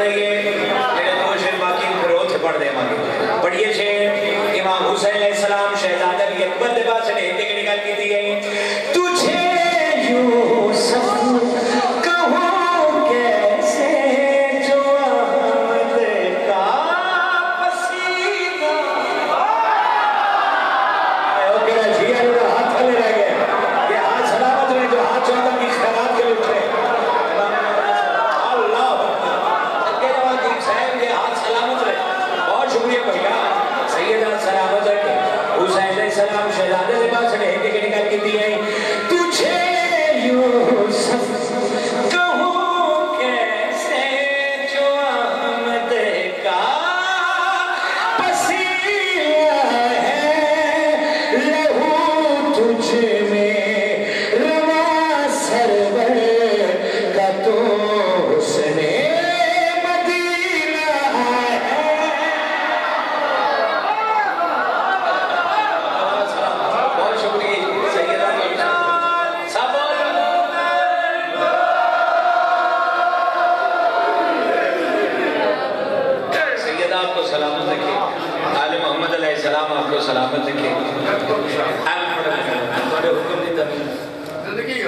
دیں گے میرے دو شیر باقی گروتھ پڑھ دیں گے پڑھئے شیر، امام حسین علیہ السلام، شہزادہ بھی اکبر دے پاس نے ایک آپ کو سلامت رکھے۔ آل محمد علیہ السلام آپ کو سلامت رکھے۔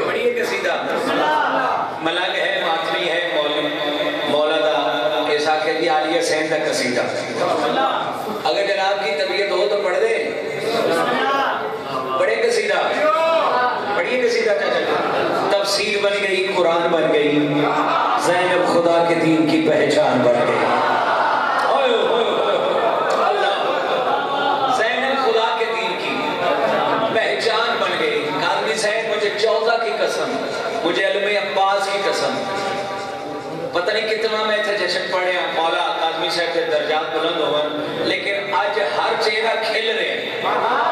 بڑی قصیدہ۔ ملنگ ہے ماتمی ہے مولا دا اساق دی عالیہ سین دا قصیدہ۔ اگر جناب کی طبیعت ہو تو پڑھ دے بڑے قصیدہ۔ بڑی قصیدہ۔ چاچا تفسیر بن گئی، قرآن بن گئی۔ زینب خدا کے دین کی پہچان بن گئی۔ قسم، مجھے علم عباس کی قسم۔ پتہ نہیں کتنا میں تھے جشن پڑھے ہیں مولا آدمی صاحب کے درجات بلند ہو لیکن آج ہر چہرہ کھل رہے ہیں۔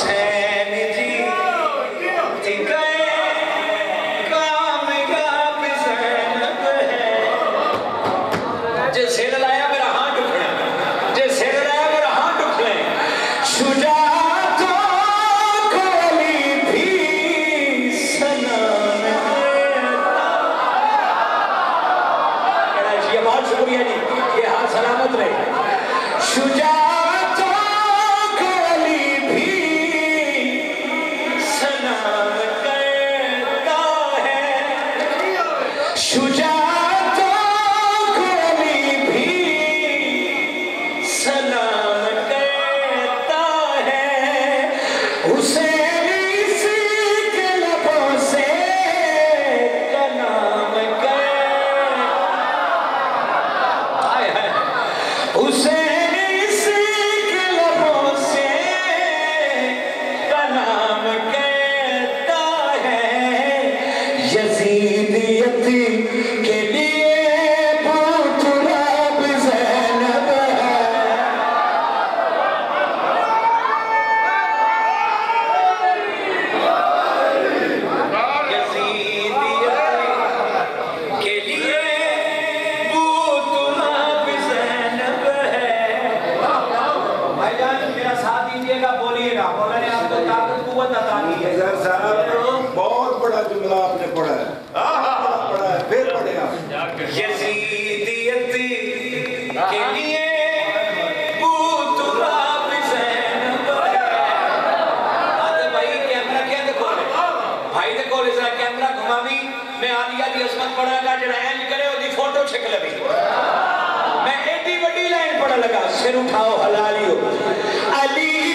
house. گا بولیے گا مولا نے آپ کو طاقت قوت عطا کی ہے۔ صاحب بہت بڑا جملہ آپ نے پڑھا ہے۔ پڑھا ہے۔ پھر آپ۔ یزیدیت کے لیے میں ایڈی لائن پڑھا لگا۔ سر اٹھاؤ حلالیو۔ علی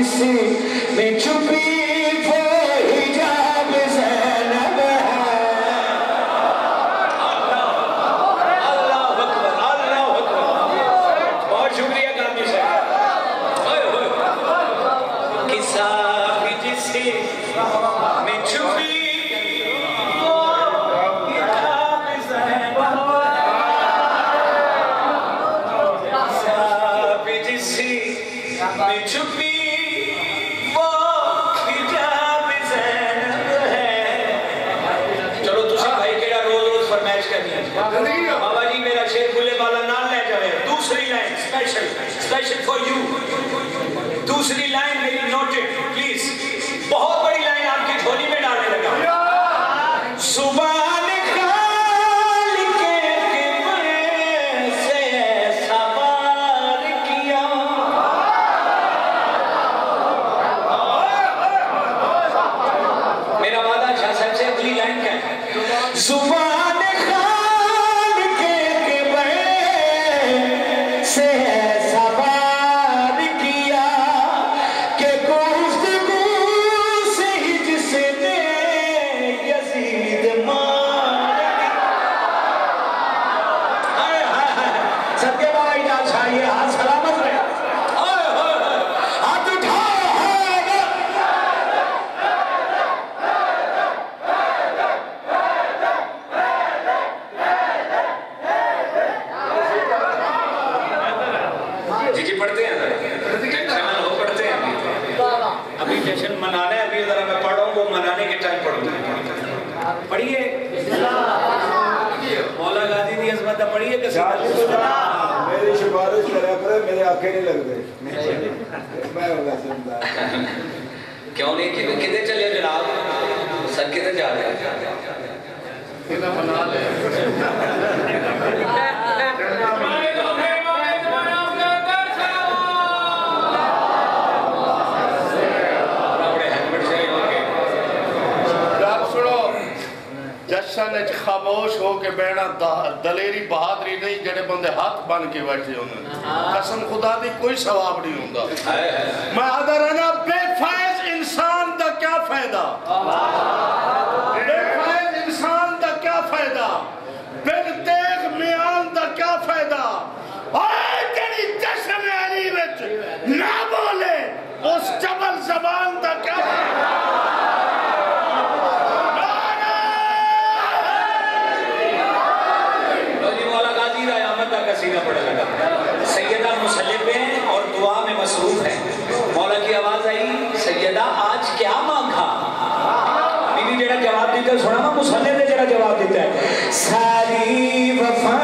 disse, nem te والا نہ لے جائے دوسری line special special for you دوسری لائن میری نوٹڈ پلیز بہت بڑی لائن آپ کی تھولی میں ڈالنے لگا صبح Super. میری سفارش کرا کرے میرے آنکھیں نہیں لگتے میں ہوگا سمجھدار کیوں نہیں؟ کدھر چلے جناب؟ سر کدھر جا رہے ہیں؟ الیکشن اچھ خاموش ہو کے بیٹھنا دلیری بہادری نہیں جڑے بندے ہاتھ بن کے بیٹھے ہوندے قسم خدا دی کوئی ثواب نہیں ہوں گا میں آدھا رہنا کا سینہ پڑے لگا۔ سیدہ مسلم ہیں اور دعا میں مصروف ہیں۔ مولا کی آواز آئی، سیدہ آج کیا مانگا؟ بیوی بی جڑا جواب دیتا ہے سنا نا مسلم نے جڑا جواب دیتا ہے۔ ساری وفان